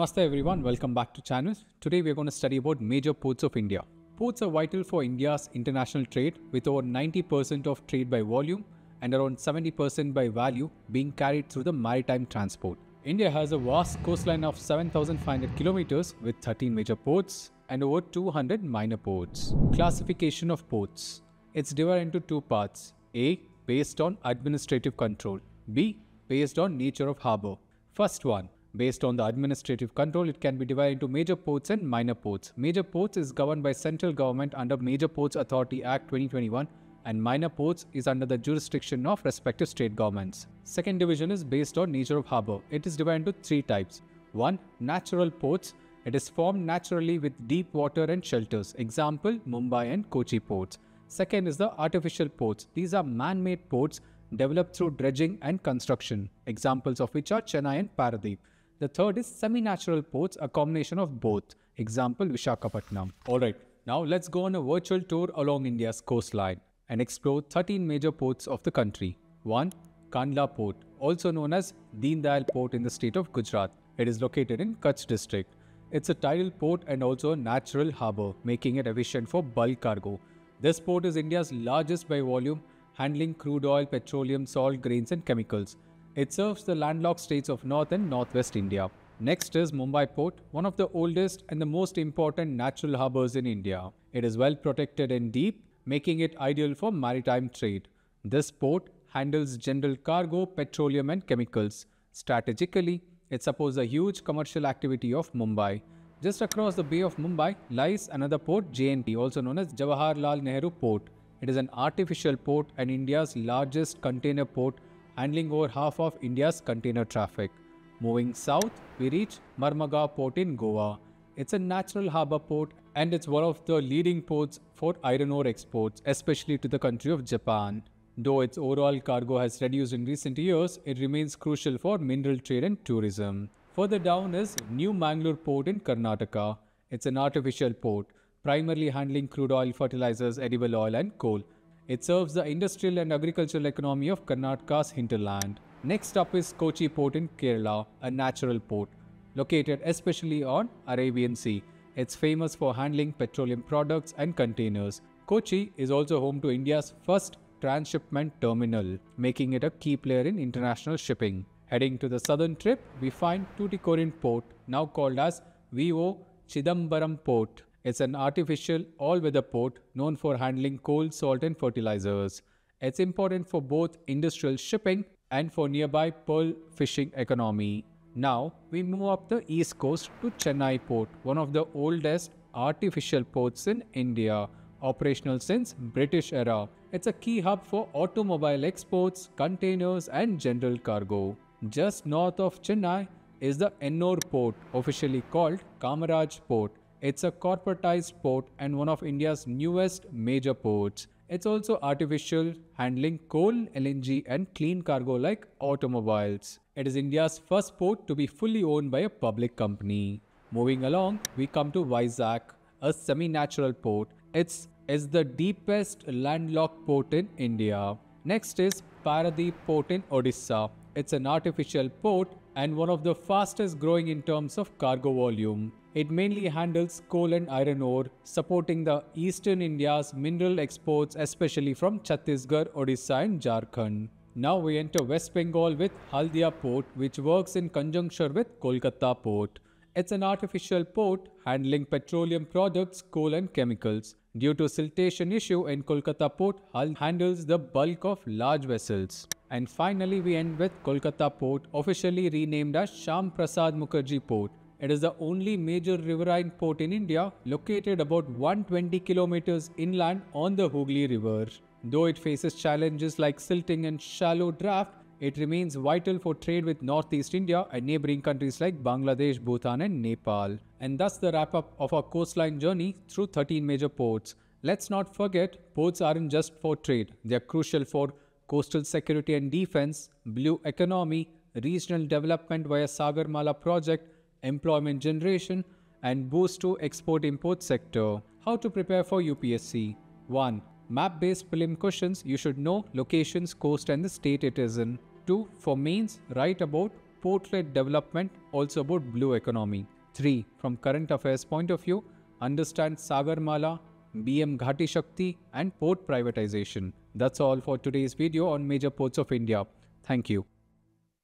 Namaste everyone, welcome back to channel. Today we are going to study about major ports of India. Ports are vital for India's international trade with over 90% of trade by volume and around 70% by value being carried through the maritime transport. India has a vast coastline of 7,500 kilometers with 13 major ports and over 200 minor ports. Classification of ports. It's divided into two parts. A. Based on administrative control. B. Based on nature of harbour. First one. Based on the administrative control, it can be divided into major ports and minor ports. Major ports is governed by central government under Major Ports Authority Act 2021 and minor ports is under the jurisdiction of respective state governments. Second division is based on nature of harbour. It is divided into three types. 1. Natural ports. It is formed naturally with deep water and shelters. Example, Mumbai and Kochi ports. Second is the artificial ports. These are man-made ports developed through dredging and construction. Examples of which are Chennai and Paradeep. The third is semi-natural ports, a combination of both. Example, Vishakhapatnam. Alright, now let's go on a virtual tour along India's coastline and explore 13 major ports of the country. 1. Kandla Port, also known as Deen Dayal Port in the state of Gujarat. It is located in Kutch district. It's a tidal port and also a natural harbour, making it efficient for bulk cargo. This port is India's largest by volume, handling crude oil, petroleum, salt, grains and chemicals. It serves the landlocked states of North and Northwest India. Next is Mumbai Port, one of the oldest and the most important natural harbours in India. It is well protected and deep, making it ideal for maritime trade. This port handles general cargo, petroleum and chemicals. Strategically, it supports the huge commercial activity of Mumbai. Just across the Bay of Mumbai lies another port, JNP, also known as Jawaharlal Nehru Port. It is an artificial port and India's largest container port handling over half of India's container traffic. Moving south, we reach Mormugao Port in Goa. It's a natural harbour port and it's one of the leading ports for iron ore exports, especially to the country of Japan. Though its overall cargo has reduced in recent years, it remains crucial for mineral trade and tourism. Further down is New Mangalore Port in Karnataka. It's an artificial port, primarily handling crude oil, fertilizers, edible oil and coal. It serves the industrial and agricultural economy of Karnataka's hinterland. Next up is Kochi Port in Kerala, a natural port, located especially on Arabian Sea. It's famous for handling petroleum products and containers. Kochi is also home to India's first transshipment terminal, making it a key player in international shipping. Heading to the southern tip, we find Tuticorin Port, now called as VO Chidambaram Port. It's an artificial all-weather port known for handling coal, salt and fertilizers. It's important for both industrial shipping and for nearby pearl fishing economy. Now, we move up the east coast to Chennai Port, one of the oldest artificial ports in India, operational since British era. It's a key hub for automobile exports, containers and general cargo. Just north of Chennai is the Ennore Port, officially called Kamaraj Port. It's a corporatized port and one of India's newest major ports. It's also artificial, handling coal, LNG and clean cargo like automobiles. It is India's first port to be fully owned by a public company. Moving along, we come to Vizag, a semi-natural port. It's is the deepest landlocked port in India. Next is Paradeep Port in Odisha. It's an artificial port and one of the fastest growing in terms of cargo volume. It mainly handles coal and iron ore, supporting the eastern India's mineral exports especially from Chhattisgarh, Odisha and Jharkhand. Now we enter West Bengal with Haldia Port which works in conjunction with Kolkata Port. It's an artificial port handling petroleum products, coal and chemicals. Due to siltation issue in Kolkata port, Hull handles the bulk of large vessels. And finally, we end with Kolkata port, officially renamed as Sham Prasad Mukherjee port. It is the only major riverine port in India, located about 120 kilometers inland on the Hooghly River. Though it faces challenges like silting and shallow draft, it remains vital for trade with northeast India and neighboring countries like Bangladesh, Bhutan and Nepal. And thus the wrap up of our coastline journey through 13 major ports. Let's not forget, ports aren't just for trade. They are crucial for coastal security and defense, blue economy, regional development via Sagarmala project, employment generation, and boost to export-import sector. How to prepare for UPSC? 1. Map-based prelim questions, you should know locations, coast and the state it is in. 2. For mains, write about port-led development, also about blue economy. 3. From current affairs point of view, understand Sagarmala, PM Gati Shakti and port privatization. That's all for today's video on major ports of India. Thank you.